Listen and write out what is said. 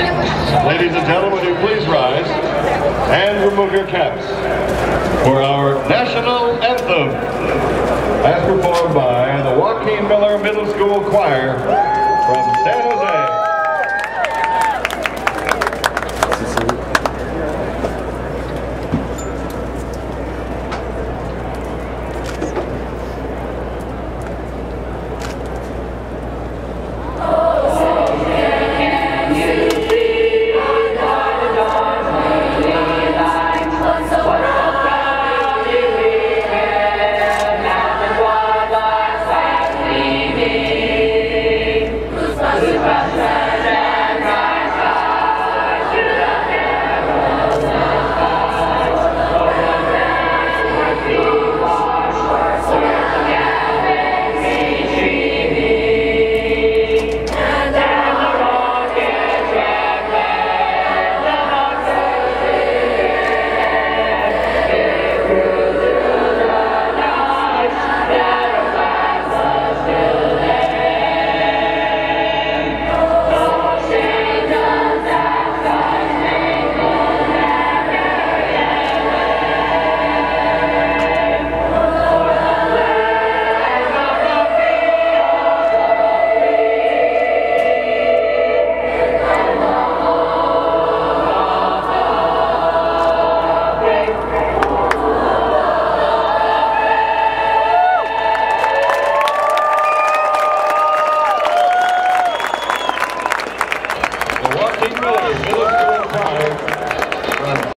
Ladies and gentlemen, please rise and remove your caps for our national anthem as performed by the Joaquin Miller Middle School Choir from San Jose. day. Miller, Minnesota 5.